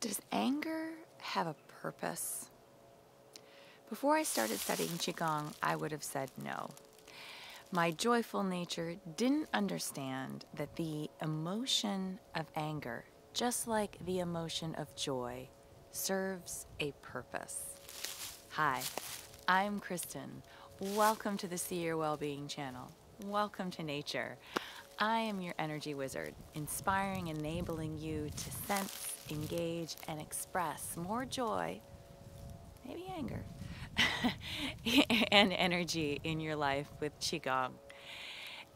Does anger have a purpose? Before I started studying Qigong, I would have said no. My joyful nature didn't understand that the emotion of anger, just like the emotion of joy, serves a purpose. Hi, I'm Kristen. Welcome to the See Your Wellbeing channel. Welcome to nature. I am your energy wizard, inspiring, enabling you to sense, engage, and express more joy, maybe anger, and energy in your life with Qigong.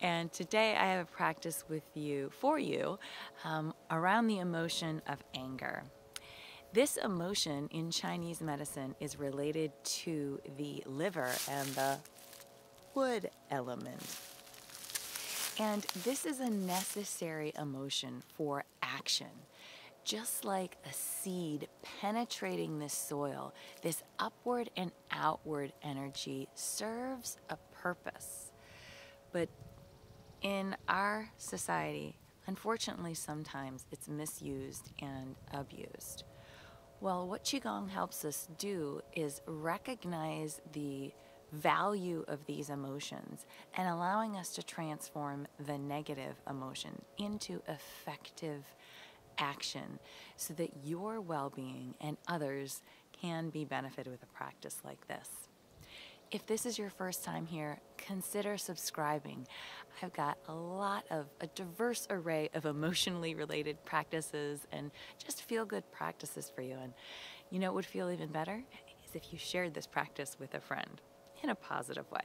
And today I have a practice with you, for you, um, around the emotion of anger. This emotion in Chinese medicine is related to the liver and the wood element. And this is a necessary emotion for action. Just like a seed penetrating the soil, this upward and outward energy serves a purpose. But in our society, unfortunately, sometimes it's misused and abused. Well, what Qigong helps us do is recognize the value of these emotions and allowing us to transform the negative emotion into effective action so that your well being and others can be benefited with a practice like this. If this is your first time here, consider subscribing. I've got a lot of a diverse array of emotionally related practices and just feel good practices for you. And you know what would feel even better? Is if you shared this practice with a friend in a positive way.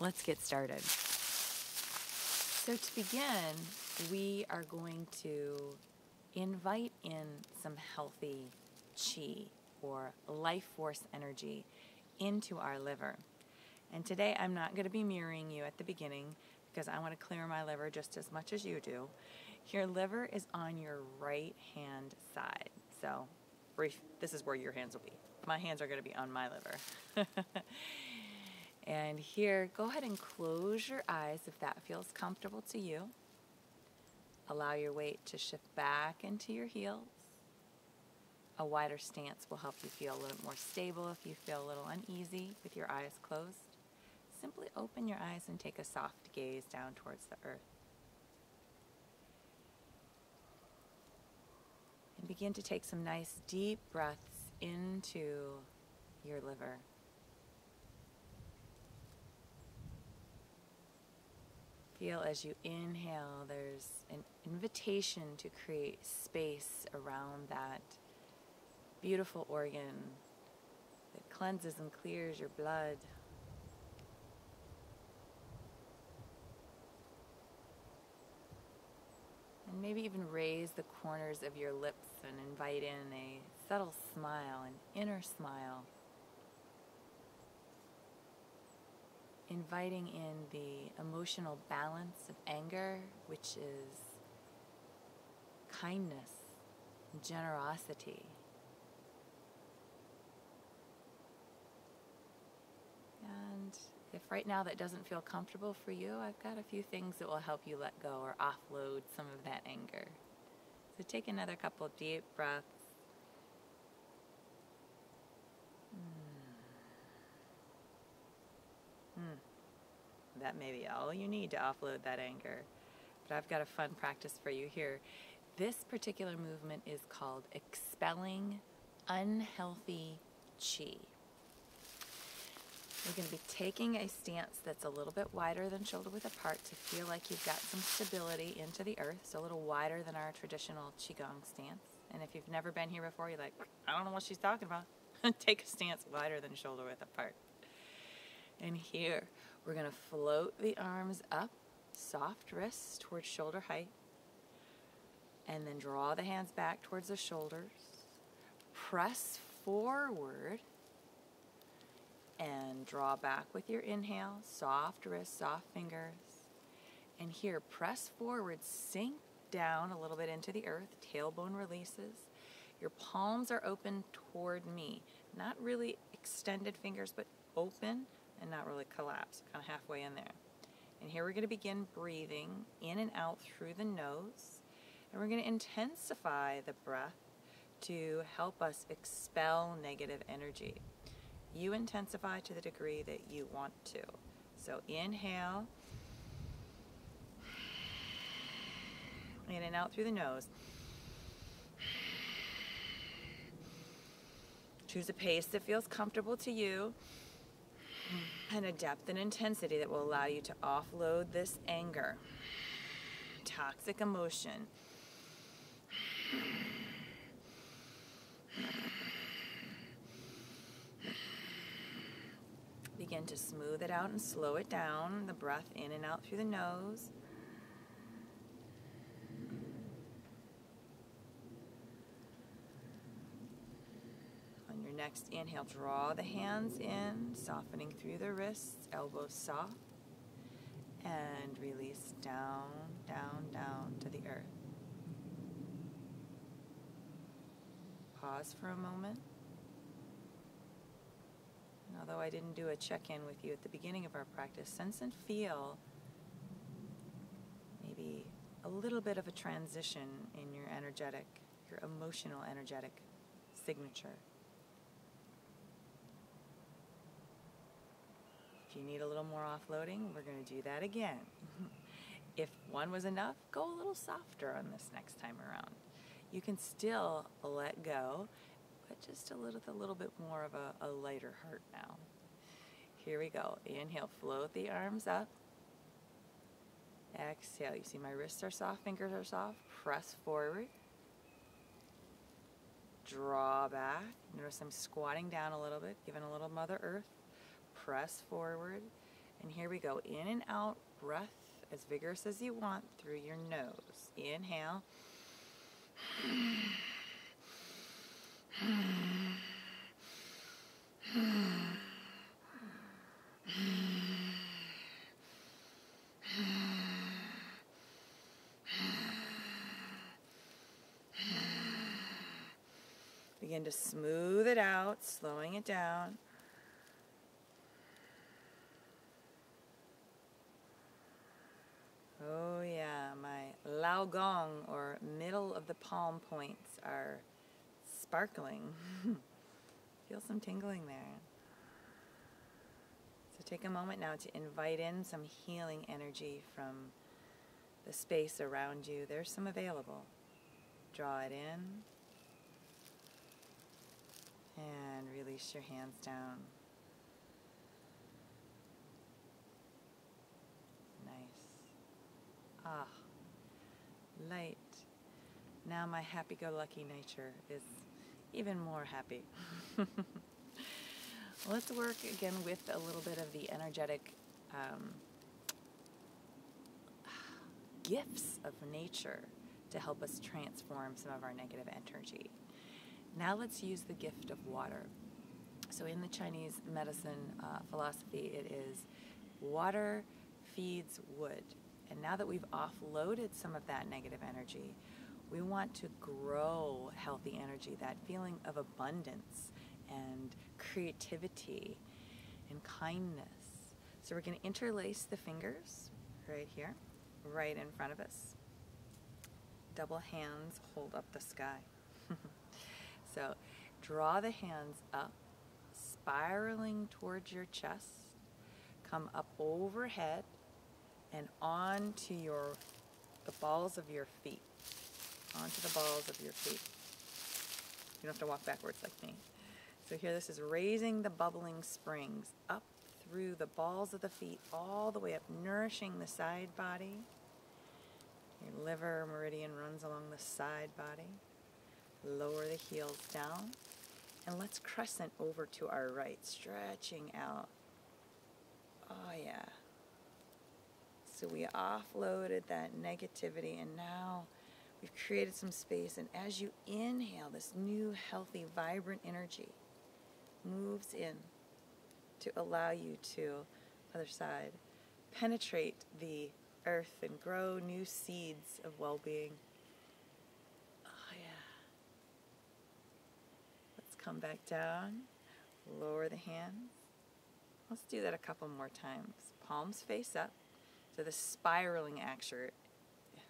Let's get started. So, to begin, we are going to invite in some healthy chi or life force energy into our liver. And today I'm not going to be mirroring you at the beginning because I want to clear my liver just as much as you do. Your liver is on your right hand side. So, this is where your hands will be. My hands are going to be on my liver. And here, go ahead and close your eyes if that feels comfortable to you. Allow your weight to shift back into your heels. A wider stance will help you feel a little more stable if you feel a little uneasy with your eyes closed. Simply open your eyes and take a soft gaze down towards the earth. And begin to take some nice deep breaths into your liver. Feel as you inhale, there's an invitation to create space around that beautiful organ that cleanses and clears your blood. And maybe even raise the corners of your lips and invite in a subtle smile, an inner smile. Inviting in the emotional balance of anger, which is kindness, generosity. And if right now that doesn't feel comfortable for you, I've got a few things that will help you let go or offload some of that anger. So take another couple deep breaths. Hmm. That may be all you need to offload that anger. But I've got a fun practice for you here. This particular movement is called expelling unhealthy chi. You're going to be taking a stance that's a little bit wider than shoulder width apart to feel like you've got some stability into the earth, so a little wider than our traditional Qigong stance. And if you've never been here before, you're like, I don't know what she's talking about. Take a stance wider than shoulder width apart. And here, we're going to float the arms up, soft wrists towards shoulder height, and then draw the hands back towards the shoulders. Press forward and draw back with your inhale, soft wrists, soft fingers. And here, press forward, sink down a little bit into the earth, tailbone releases. Your palms are open toward me, not really extended fingers, but open and not really collapse, kind of halfway in there. And here we're going to begin breathing in and out through the nose. And we're going to intensify the breath to help us expel negative energy. You intensify to the degree that you want to. So inhale, in and out through the nose. Choose a pace that feels comfortable to you and a depth and intensity that will allow you to offload this anger, toxic emotion. Begin to smooth it out and slow it down, the breath in and out through the nose. On your next inhale, draw the hands in, softening through the wrists, elbows soft, and release down, down, down to the earth. Pause for a moment. And although I didn't do a check in with you at the beginning of our practice, sense and feel maybe a little bit of a transition in your energetic, your emotional energetic signature. You need a little more offloading, we're going to do that again. if one was enough, go a little softer on this next time around. You can still let go, but just a little, a little bit more of a, a lighter heart now. Here we go. Inhale, float the arms up. Exhale. You see my wrists are soft, fingers are soft. Press forward. Draw back. Notice I'm squatting down a little bit, giving a little Mother Earth. Press forward. And here we go. In and out. Breath as vigorous as you want through your nose. Inhale. Begin to smooth it out, slowing it down. Oh yeah, my Lao Gong or middle of the palm points are sparkling. Feel some tingling there. So take a moment now to invite in some healing energy from the space around you. There's some available. Draw it in and release your hands down. Ah, light. Now my happy-go-lucky nature is even more happy. Let's work again with a little bit of the energetic um, gifts of nature to help us transform some of our negative energy. Now let's use the gift of water. So in the Chinese medicine uh, philosophy, it is water feeds wood. And now that we've offloaded some of that negative energy, we want to grow healthy energy, that feeling of abundance and creativity and kindness. So we're going to interlace the fingers right here, right in front of us. Double hands hold up the sky. so draw the hands up, spiraling towards your chest. Come up overhead and onto your the balls of your feet. Onto the balls of your feet. You don't have to walk backwards like me. So here this is raising the bubbling springs up through the balls of the feet all the way up, nourishing the side body. Your liver meridian runs along the side body. Lower the heels down. And let's crescent over to our right, stretching out. Oh yeah. So we offloaded that negativity and now we've created some space. And as you inhale, this new, healthy, vibrant energy moves in to allow you to, other side, penetrate the earth and grow new seeds of well being. Oh, yeah. Let's come back down, lower the hands. Let's do that a couple more times. Palms face up. So the spiraling action,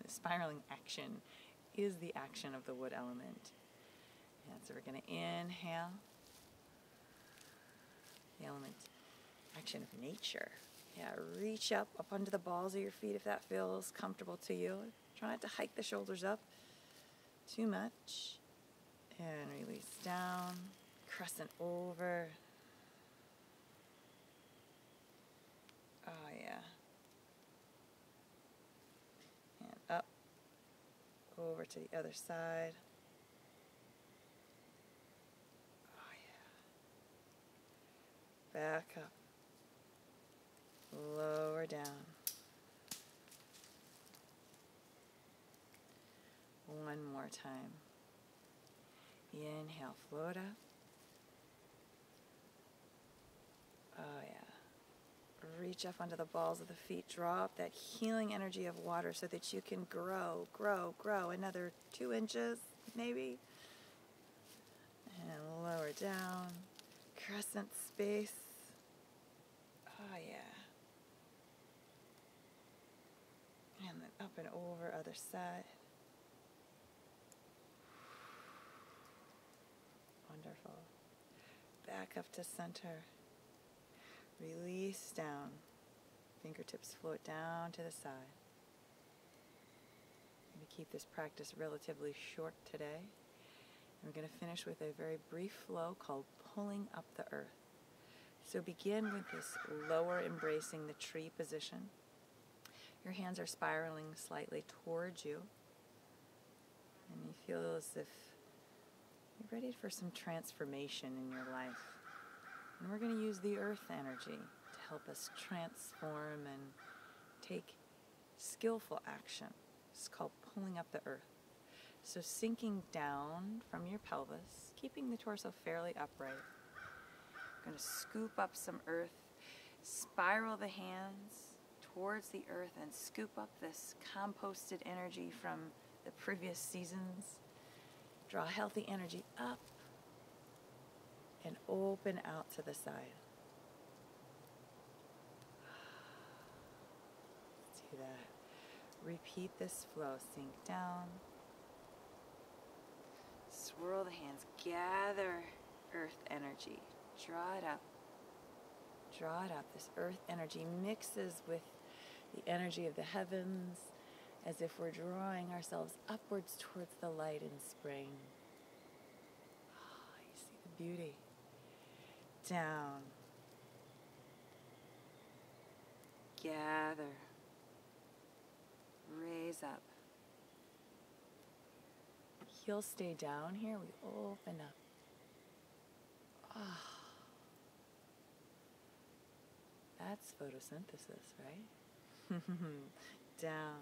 the spiraling action is the action of the wood element. And so we're going to inhale the element action of nature. Yeah, reach up, up under the balls of your feet if that feels comfortable to you. Try not to hike the shoulders up too much. And release down, crescent over. Oh, yeah. And up, over to the other side. Oh, yeah. Back up. Lower down. One more time. Inhale, float up. Oh, yeah. Reach up onto the balls of the feet. Draw up that healing energy of water so that you can grow, grow, grow another two inches, maybe. And lower down. Crescent space. Oh, yeah. And then up and over, other side. Wonderful. Back up to center. Release down. Fingertips float down to the side. I'm going to keep this practice relatively short today. We're going to finish with a very brief flow called pulling up the earth. So begin with this lower embracing the tree position. Your hands are spiraling slightly towards you. And you feel as if you're ready for some transformation in your life. And we're going to use the earth energy to help us transform and take skillful action. It's called pulling up the earth. So sinking down from your pelvis, keeping the torso fairly upright. We're going to scoop up some earth, spiral the hands towards the earth and scoop up this composted energy from the previous seasons. Draw healthy energy up and open out to the side. do that. Repeat this flow. Sink down. Swirl the hands. Gather earth energy. Draw it up. Draw it up. This earth energy mixes with the energy of the heavens as if we're drawing ourselves upwards towards the light in spring. Oh, you see the beauty. Down. Gather. Raise up. He'll stay down here. We open up. Oh. That's photosynthesis, right? Down.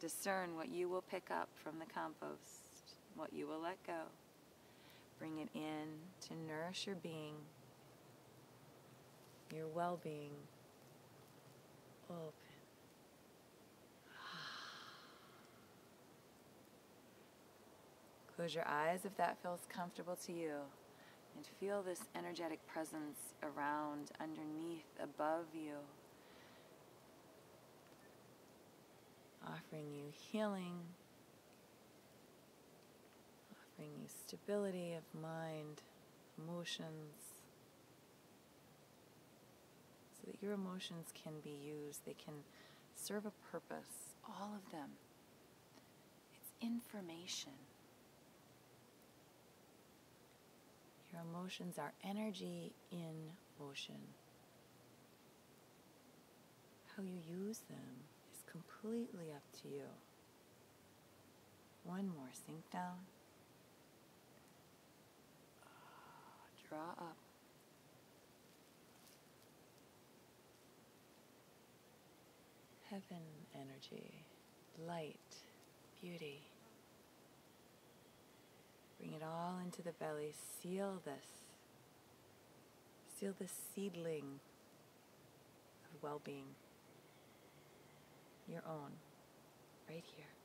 Discern what you will pick up from the compost, what you will let go. Bring it in to nourish your being, your well being. Open. Close your eyes if that feels comfortable to you. And feel this energetic presence around, underneath, above you. Offering you healing, offering you stability of mind, emotions, so that your emotions can be used. They can serve a purpose, all of them. It's information. Your emotions are energy in motion. How you use them is completely up to you. One more, sink down. Draw up. Heaven energy, light, beauty. Bring it all into the belly. Seal this. Seal this seedling of well being. Your own. Right here.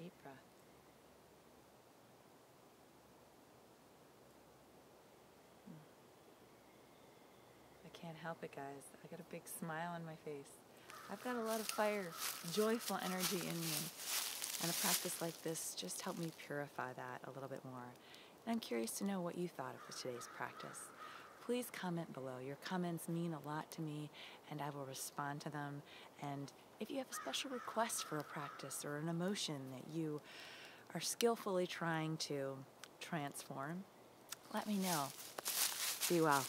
Deep breath. Hmm. I can't help it, guys. I got a big smile on my face. I've got a lot of fire, joyful energy in me. And a practice like this just helped me purify that a little bit more. And I'm curious to know what you thought of today's practice. Please comment below. Your comments mean a lot to me, and I will respond to them. And if you have a special request for a practice or an emotion that you are skillfully trying to transform, let me know. Be well.